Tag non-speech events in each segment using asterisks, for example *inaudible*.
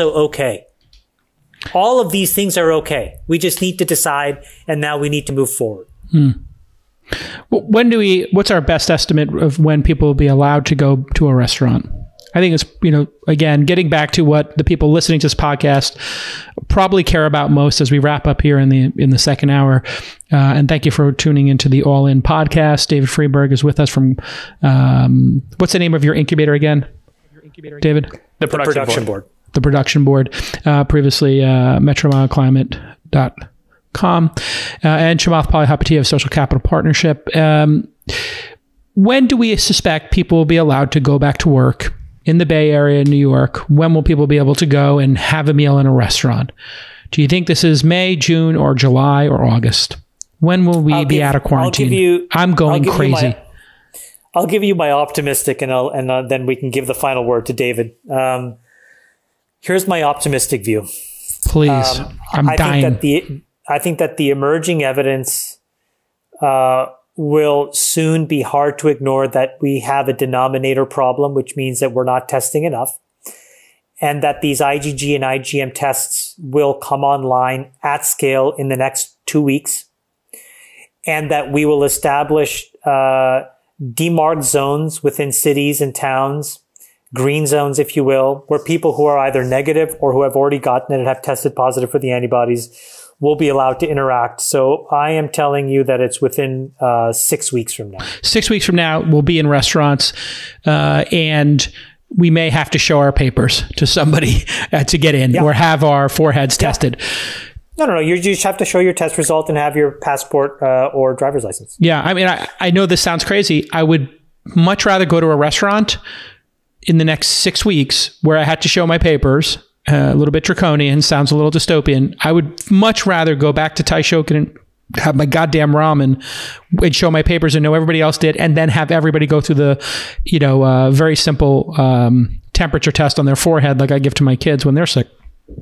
okay. All of these things are okay. We just need to decide, and now we need to move forward. When do we? What's our best estimate of when people will be allowed to go to a restaurant? I think it's you know again getting back to what the people listening to this podcast probably care about most as we wrap up here in the in the second hour. Uh, and thank you for tuning into the All In podcast. David Friedberg is with us from um, what's the name of your incubator again? David, The The production, production board. board. The production board. Uh, previously, uh, metromildclimate.com uh, and Chamath Palihapitiya of Social Capital Partnership. Um, when do we suspect people will be allowed to go back to work in the Bay Area, in New York? When will people be able to go and have a meal in a restaurant? Do you think this is May, June, or July, or August? When will we I'll be give- out of quarantine? you- I'm going I'll give you crazy. my- I'll give you my optimistic, and I'll, and uh, then we can give the final word to David. Um, here's my optimistic view. Please, I'm I dying. think that the I think that the emerging evidence uh, will soon be hard to ignore. That we have a denominator problem, which means that we're not testing enough, and that these IgG and IgM tests will come online at scale in the next two weeks, and that we will establish uh, demarked zones within cities and towns green zones, if you will, where people who are either negative or who have already gotten it and have tested positive for the antibodies will be allowed to interact. So I am telling you that it's within uh, six weeks from now. six weeks from now, we'll be in restaurants, uh, and we may have to show our papers to somebody *laughs* uh, to get in, or have our foreheads tested. No, no, no. You just have to show your test result and have your passport uh, or driver's license. Yeah, I mean, I, I know this sounds crazy. I would much rather go to a restaurant in the next six weeks where I had to show my papers. Uh, a little bit draconian, sounds a little dystopian. I would much rather go back to Taishoken and have my goddamn ramen and show my papers and know everybody else did, and then have everybody go through the, you know, uh, very simple um, temperature test on their forehead like I give to my kids when they're sick.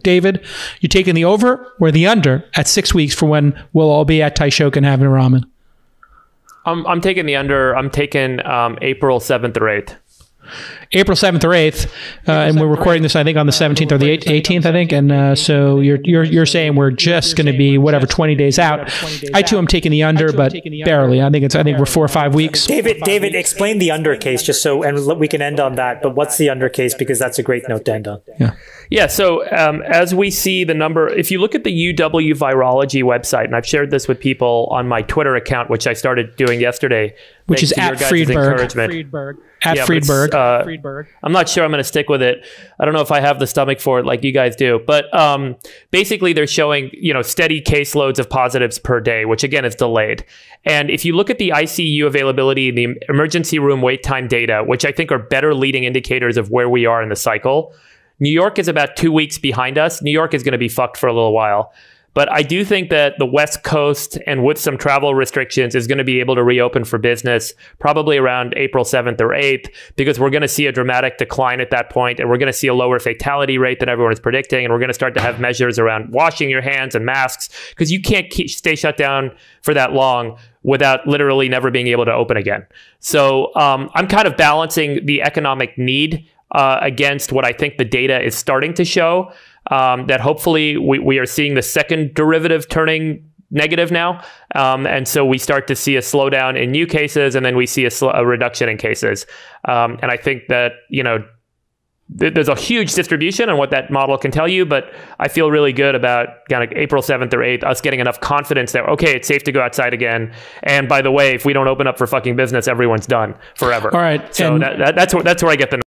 David, you taking the over or the under at six weeks for when we'll all be at Taishoken having ramen? I'm, I'm taking the under. I'm taking um, April 7th or 8th. April seventh or eighth, uh, and we're recording this I think on the seventeenth or the eighteenth, I think, and uh, so you're you're you're saying we're just going to be whatever twenty days out. I too am taking the under, but barely. I think it's I think we're four or five weeks. David, David, explain the under case just so, and we can end on that. But what's the under case? Because that's a great note to end on. Yeah, so um, as we see the number, if you look at the UW Virology website, and I've shared this with people on my Twitter account, which I started doing yesterday, Which is thanks to at your guys' Friedberg. At Yeah, but it's, Friedberg, uh, I'm not sure I'm going to stick with it. I don't know if I have the stomach for it like you guys do. But um, basically, they're showing you know steady caseloads of positives per day, which again is delayed. And if you look at the ICU availability, and the emergency room wait time data, which I think are better leading indicators of where we are in the cycle, New York is about two weeks behind us. New York is going to be fucked for a little while. But I do think that the West Coast and with some travel restrictions is going to be able to reopen for business probably around April 7th or 8th because we're going to see a dramatic decline at that point and we're going to see a lower fatality rate than everyone is predicting and we're going to start to have measures around washing your hands and masks because you can't keep, stay shut down for that long without literally never being able to open again. So um, I'm kind of balancing the economic need uh, against what I think the data is starting to show. Um, that hopefully we, we are seeing the second derivative turning negative now. Um, and so we start to see a slowdown in new cases and then we see a, sl- a reduction in cases. Um, and I think that, you know, th- there's a huge distribution on what that model can tell you, but I feel really good about kind of April 7th or 8th, us getting enough confidence that, okay, it's safe to go outside again. And by the way, if we don't open up for fucking business, everyone's done forever. All right, So and- that, that, that's, where, that's where I get the